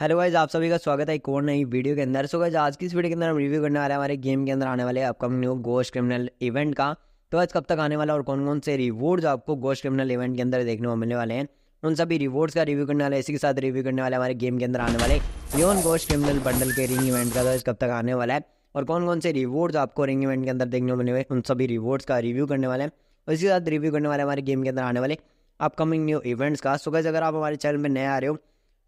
Hello guys आप सभी का स्वागत है एक और नई वीडियो के अंदर। सो गाइज़ आज की इस वीडियो के अंदर हम रिव्यू करने वाले हैं हमारे गेम के अंदर आने वाले upcoming new ghost criminal event का। तो आज कब तक आने वाला और कौन कौन से रिवॉर्ड्स आपको गोस्ट क्रिमिनल इवेंट के अंदर देखने को मिलने वाले हैं, उन सभी रिवॉर्ड्स का रिव्यू करने वाले, इसी के साथ रिव्यू करने वाले हमारे गेम के अंदर आने वाले न्यून गोस्ट क्रिमिनल बंडल के रिंग इवेंट का तो कब तक आने वाला है, और कौन कौन से रिवॉर्ड्स आपको रिंग इवेंट के अंदर देखने को मिलने वाले उन सभी रिवॉर्ड्स का रिव्यू करने वाले हैं। और इसी के साथ रिव्यू करने वाले हमारे गेम के अंदर आने वाले अपकमिंग न्यू इवेंट्स का। सो गाइज़ अगर आप हमारे चैनल में नए आ रहे हो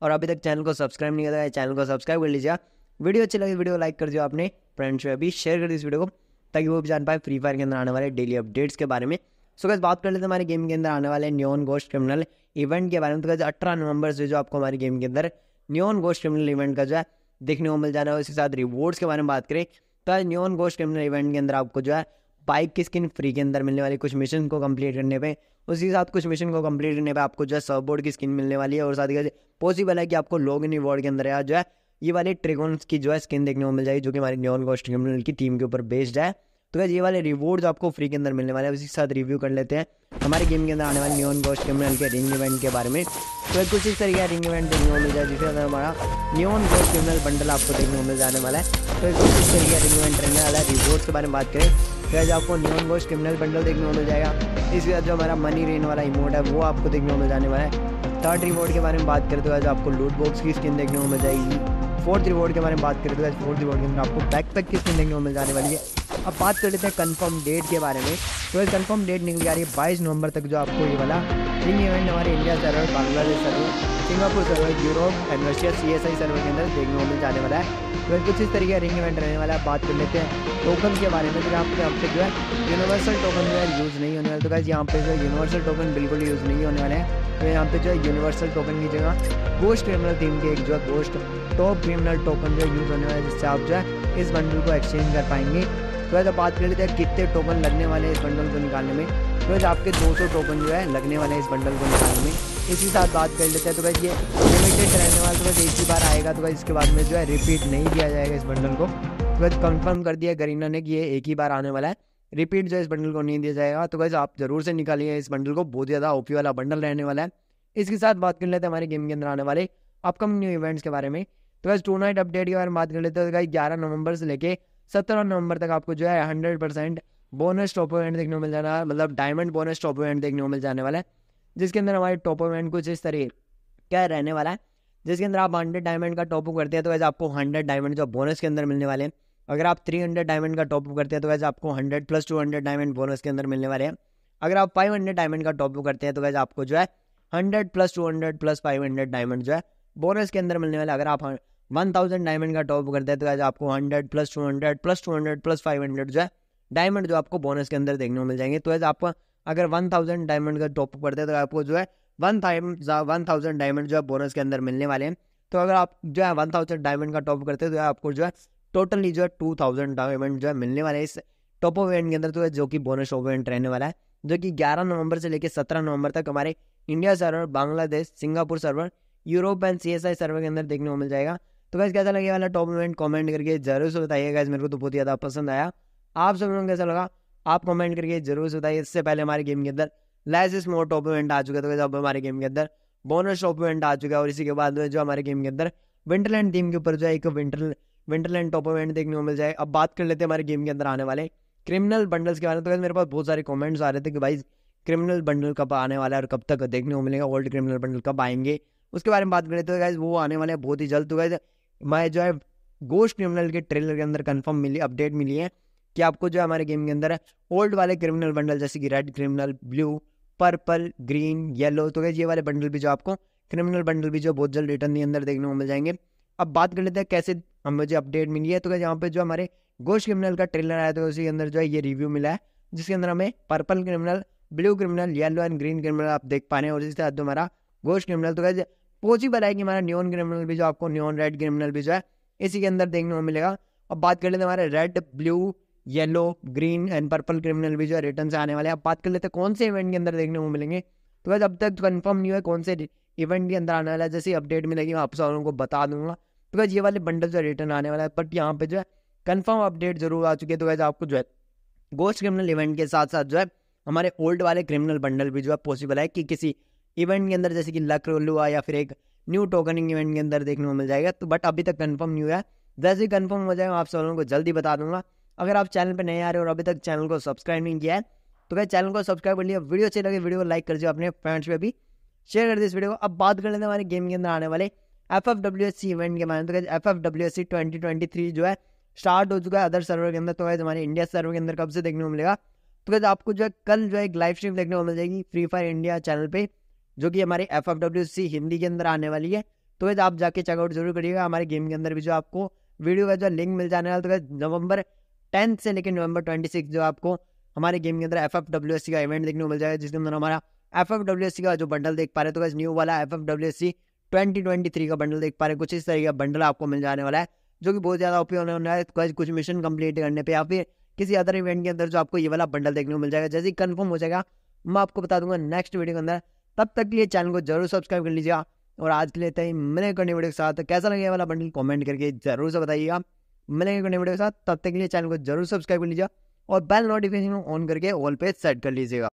और अभी तक चैनल को सब्सक्राइब नहीं किया चैनल को सब्सक्राइब कर लीजिए वीडियो अच्छी लगी, वीडियो लाइक कर दिया आपने फ्रेंड्स में भी शेयर कर दी इस वीडियो को, ताकि वो भी जान पाए फ्री फायर के अंदर आने वाले डेली अपडेट्स के बारे में। सो कैसे बात कर लेते हैं हमारे गेम के अंदर आने वाले न्योन गोस्ट क्रिमिनल इवेंट के बारे में। तो कैसे अठारह नवंबर से जो आपको हमारे गेम के अंदर न्योन गोस्ट क्रिमिनल इवेंट का जो है देखने को मिल जाना है उसके साथ रिवॉर्ड्स के बारे में बात करें तो आज न्योन गोस्ट क्रिमिनल इवेंट के अंदर आपको जो है बाइक की स्किन फ्री के अंदर मिलने वाली कुछ मिशन को कंप्लीट करने पे उसी के साथ कुछ मिशन को कंप्लीट करने पर आपको जो है सर्फ बोर्ड की स्किन मिलने वाली है और साथ ही पॉसिबल है कि आपको लॉग इन रिवॉर्ड के अंदर यार जो है ये वाले ट्रिगोन्स की जो है स्किन देखने को मिल जाएगी, जो कि हमारी न्योन गोस्ट क्रिमिनल की टीम के ऊपर बेस्ड है। तो क्या ये वाले रिवॉर्ड्स आपको फ्री के अंदर मिलने वाले हैं। उसी के साथ रिव्यू कर लेते हैं। हमारे गेम के अंदर आने वाले न्यून गोस्ट क्रिमिनल के रिंग इवेंट के बारे में। तो कुछ इस तरीके का रिंग इवेंट देखने को मिल जाए जिसके अंदर हमारा न्यून गोस्ट क्रिमिनल बंडल आपको देखने को मिल जाने वाला है। तो कुछ इस तरीके का रिंग इवेंट रहने वाला है। रिवॉर्ड्स के बारे में बात करें। आज आपको न्यून गोस्ट क्रिमिनल बंडल देखने को मिल जाएगा। इसके बाद जो हमारा मनी रेन वाला इमोट है, वो आपको देखने को मिल जाने वाला है। थर्ड रिवॉर्ड के बारे में बात करते तो आज आपको लूट बॉक्स की स्किन देखने को मिल जाएगी। फोर्थ रिवॉर्ड के बारे में बात करते आज फोर्थ रिवॉर्ड के अंदर आपको बैक पैक की स्किन देखने को मिल जाने वाली है। अब बात कर लेते हैं कंफर्म डेट के बारे में। तो ये कंफर्म डेट निकल आ रही है बाईस नवंबर तक, जो आपको ये वाला रिंग इवेंट हमारे India server Bangladesh server Singapore server Europe and Russia C server के अंदर देखने को मिल जाने वाला है। तो कुछ इस तरीके का रिंग इवेंट रहने वाला है, बात कर लेते हैं टोकन के बारे में। तो यहाँ पे यहाँ पे जो है यूनिवर्सल टोकन जो है यूज़ नहीं होने वाला। तो गाइज़ यहाँ पे जो है यूनिवर्सल टोकन बिल्कुल यूज़ नहीं होने वाले हैं। तो यहाँ पे जो है यूनिवर्सल टोकन की जगह गोस्ट क्रिमिनल थीम के एक जो है गोस्ट टॉप क्रिमिनल टोकन जो यूज़ होने वाला है, जिससे आप जो है इस बंडल को एक्सचेंज कर पाएँगे। तो ऐसा बात कर लेते हैं कितने टोकन लगने वाले हैं इस बंडल को निकालने में। तो वैसे आपके 200 टोकन जो है लगने वाले हैं इस बंडल को निकालने में। इसी साथ बात कर लेते हैं तो वैसे ये लिमिटेड रहने वाला तो वैसे एक ही बार आएगा तो वैसे इसके बाद में जो है रिपीट नहीं किया जाएगा इस बंडल को। तो वैसे कन्फर्म कर दिया गरीना ने कि ये एक ही बार आने वाला है। रिपीट जो है इस बंडल को नहीं दिया जाएगा तो वैसे आप ज़रूर से निकालिए इस बंडल को, बहुत ज़्यादा ओपी वाला बंडल रहने वाला है। इसके साथ बात कर लेते हैं हमारे गेम के अंदर आने वाले अपकमिंग न्यू इवेंट्स के बारे में। तो वैसे टू नाइट अपडेट के बारे में बात कर लेते हैं तो ग्यारह नवंबर से लेके सत्रह नवंबर तक आपको जो है hundred percent bonus top event देखने को मिल जाना है मतलब डायमंड बोनस टॉप इवेंट देखने को मिल जाने वाला है, जिसके अंदर हमारे टॉप इवेंट कुछ इस तरह क्या रहने वाला है। जिसके अंदर आप हंड्रेड डायमंड का टॉप करते हैं तो वैसे आपको हंड्रेड डायमंड जो बोनस के अंदर मिलने वाले हैं। अगर आप थ्री हंड्रेड डायमंड का टॉप करते हैं तो वैसे आपको hundred plus two hundred diamond bonus के अंदर मिलने वाले हैं। अगर आप फाइव हंड्रेड डायमंड का टॉप करते हैं तो वैसे आपको जो है hundred plus two hundred plus five hundred diamond जो है बोनस के अंदर मिलने वाले अगर आप वन थाउज़ेंड डायमंड का टॉप करते हैं तो वैसे आपको hundred plus two hundred plus two hundred plus five hundred जो है डायमंड जो आपको बोनस के अंदर देखने को मिल जाएँगे। तो वैसे आप अगर वन थाउज़ेंड डायमंड का टॉप करते हैं तो आपको जो है वन वन थाउज़ेंड डायमंड जो है बोनस के अंदर मिलने वाले हैं। तो अगर आप जो है वन थाउज़ेंड डायमंड का टॉप करते हैं तो आपको जो है टोटली जो है टू थाउज़ेंड डायमंड जो है मिलने वाले हैं इस टॉप ऑफ़ इवेंट के अंदर तो जो कि बोनस ऑफ़ इवेंट रहने वाला है, जो कि ग्यारह नवंबर से लेकर सत्रह नवंबर तक हमारे India server, Bangladesh, Singapore server, Europe and C S I server के अंदर देखने को मिल जाएगा। तो कैसे कैसा लगे वाला टॉप इवेंट? कमेंट करके ज़रूर से बताइएगा। मेरे को तो बहुत ज़्यादा पसंद आया। आप सब लोगों कैसा लगा? आप कमेंट करके ज़रूर बताइए। इससे पहले हमारे गेम के अंदर लाइसेंस मोर टॉप इवेंट आ चुका था तो अब हमारे गेम के अंदर बोनस टॉप इवेंट आ चुका है और इसी के बाद जो हमारे गेम के अंदर विंटरलैंड टीम के ऊपर जो है, एक विंटर विंटरलैंड टॉप इवेंट देखने को मिल जाए। अब बात कर लेते हैं हमारे गेम के अंदर आने वाले क्रिमिनल बंडल्स के बारे में। तो मेरे पास बहुत सारे कमेंट्स आ रहे थे कि भाई क्रिमिनल बंडल कब आने वाला है और कब तक देखने को मिलेगा? ओल्ड क्रिमिनल बंडल कब आएँगे? उसके बारे में बात करें तो गाइज़ वो आने वाले हैं बहुत ही जल्द। तो गाइज़ मैं जो है गोश्त क्रिमिनल के ट्रेलर के अंदर कंफर्म मिली अपडेट मिली है। कि आपको जो हमारे गेम के अंदर है ओल्ड वाले क्रिमिनल बंडल, जैसे कि red criminal, blue, purple, green, yellow तो ये वाले बंडल भी जो आपको क्रिमिनल बंडल भी जो बहुत जल्द रिटर्न के अंदर देखने को मिल जाएँगे। अब बात कर लेते हैं कैसे हम मुझे अपडेट मिली है। तो क्या यहाँ पे जो हमारे गोस्ट क्रिमिनल का ट्रेलर आया था उसी के अंदर जो है ये रिव्यू मिला है, जिसके अंदर हमें purple criminal, blue criminal, yellow and green criminal आप देख पा रहे हैं। और इसी तरह हमारा गोस्ट क्रिमिनल तो कैसे पॉसिबल है कि हमारा न्योन क्रिमिनल भी जो आपको न्योन रेड क्रिमिनल भी जो है, इसी के अंदर देखने को मिलेगा। अब बात कर लेते हैं हमारे red blue yellow, green and purple criminal भी जो है रिटर्न से आने वाले हैं। अब बात कर लेते हैं कौन से इवेंट के अंदर देखने को मिलेंगे। तो वैसे अब तक कन्फर्म नहीं हुआ कौन से इवेंट के अंदर आने वाला है। जैसे अपडेट मिलेगी, मैं आप सब लोगों को बता दूँगा। तो वैसे ये वाले बंडल जो रिटर्न आने वाला है बट यहाँ पे जो है कन्फर्म अपडेट ज़रूर आ चुकी है। तो वैसे आपको जो है गोस्ट क्रिमिनल इवेंट के साथ साथ जो है हमारे ओल्ड वाले क्रिमिनल बंडल भी जो है पॉसिबल है कि किसी इवेंट के अंदर, जैसे कि लक रोल हुआ या फिर एक न्यू टोकनिंग इवेंट के अंदर देखने को मिल जाएगा। तो बट अभी तक कन्फर्म नहीं हुआ है। जैसे ही कन्फर्म हो जाएगा आप सब लोगों को जल्दी बता दूँगा। अगर आप चैनल पर नए आ रहे हो और अभी तक चैनल को सब्सक्राइब नहीं किया है तो क्या चैनल को सब्सक्राइब कर लिया, वीडियो अच्छी लगे, वीडियो को लाइक कर दियो, अपने फ्रेंड्स पे भी शेयर कर दिए इस वीडियो को। अब बात कर लेते हैं हमारे गेम के अंदर आने वाले F F W S C event के बारे में। तो F F W S C twenty twenty three जो है स्टार्ट हो चुका है अदर सर्वर के अंदर। तो हमारे इंडिया सर्वर के अंदर कब से देखने को मिलेगा? तो कैसे आपको जो है, कल जो है एक लाइव स्ट्रीम देखने को मिल जाएगी फ्री फायर इंडिया चैनल पर जो कि हमारे F F W C Hindi के अंदर आने वाली है। तो वैसे आप जाके चेकआउट ज़रूर करिएगा। हमारे गेम के अंदर भी जो आपको वीडियो का जो लिंक मिल जाने वाला तो क्या नवंबर टेंथ से लेकर नवंबर ट्वेंटी सिक्स जो आपको हमारे गेम के अंदर F F W S C का इवेंट देखने को मिल जाएगा, जिसके अंदर हमारा F F W S C का जो बंडल देख पा रहे तो न्यू वाला F F W S C twenty twenty three का बंडल देख पा रहे कुछ इस तरह का बंडल आपको मिल जाने वाला है, जो कि बहुत ज़्यादा उपयोग होने वाला है। कुछ मिशन कंप्लीट करने पर या फिर किसी अदर इवेंट के अंदर जो आपको ये वाला बंडल देखने को मिल जाएगा। जैसे ही कन्फर्म हो जाएगा, मैं आपको बता दूँगा नेक्स्ट वीडियो के अंदर। तब तक के लिए चैनल को ज़रूर सब्सक्राइब कर लीजिएगा। और आज के लिए ही। मिलेंगे करने वीडियो के साथ। कैसा लगे वाला बंडल कमेंट करके ज़रूर से बताइएगा। मिलेंगे एक वीडियो के साथ। तब तक के लिए चैनल को ज़रूर सब्सक्राइब कर लीजिए और बेल नोटिफिकेशन ऑन करके ऑल पे सेट कर लीजिएगा।